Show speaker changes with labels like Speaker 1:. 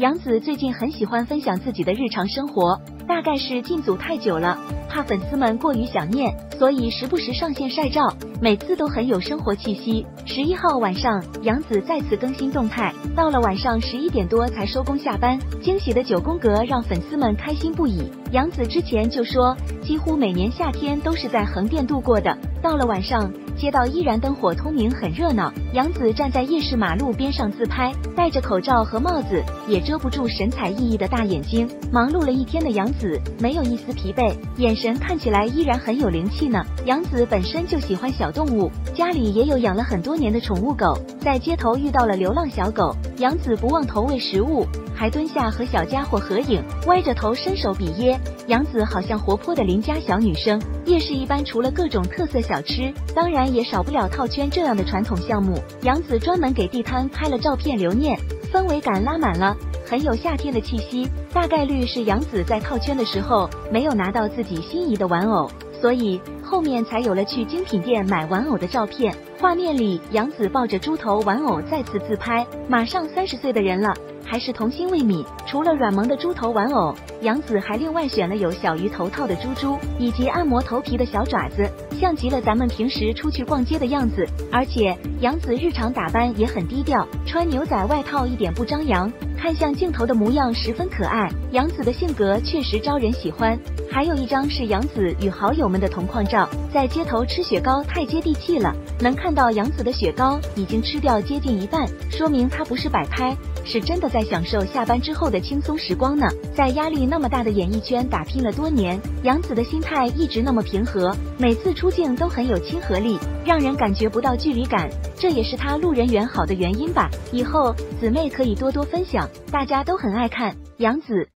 Speaker 1: 杨紫最近很喜欢分享自己的日常生活，大概是进组太久了，怕粉丝们过于想念，所以时不时上线晒照，每次都很有生活气息。十一号晚上，杨紫再次更新动态，到了晚上十一点多才收工下班，惊喜的九宫格让粉丝们开心不已。杨紫之前就说，几乎每年夏天都是在横店度过的，到了晚上。街道依然灯火通明，很热闹。杨紫站在夜市马路边上自拍，戴着口罩和帽子，也遮不住神采奕奕的大眼睛。忙碌了一天的杨紫没有一丝疲惫，眼神看起来依然很有灵气呢。杨紫本身就喜欢小动物，家里也有养了很多年的宠物狗，在街头遇到了流浪小狗，杨紫不忘投喂食物。还蹲下和小家伙合影，歪着头伸手比耶。杨紫好像活泼的邻家小女生。夜市一般除了各种特色小吃，当然也少不了套圈这样的传统项目。杨紫专门给地摊拍了照片留念，氛围感拉满了，很有夏天的气息。大概率是杨紫在套圈的时候没有拿到自己心仪的玩偶，所以后面才有了去精品店买玩偶的照片。画面里，杨紫抱着猪头玩偶再次自拍，马上三十岁的人了。还是童心未泯。除了软萌的猪头玩偶，杨紫还另外选了有小鱼头套的猪猪，以及按摩头皮的小爪子，像极了咱们平时出去逛街的样子。而且杨紫日常打扮也很低调，穿牛仔外套一点不张扬，看向镜头的模样十分可爱。杨紫的性格确实招人喜欢。还有一张是杨紫与好友们的同框照，在街头吃雪糕太接地气了，能看到杨紫的雪糕已经吃掉接近一半，说明她不是摆拍，是真的在享受下班之后的轻松时光呢。在压力那么大的演艺圈打拼了多年，杨紫的心态一直那么平和，每次出镜都很有亲和力，让人感觉不到距离感，这也是她路人缘好的原因吧。以后姊妹可以多多分享，大家都很爱看杨紫。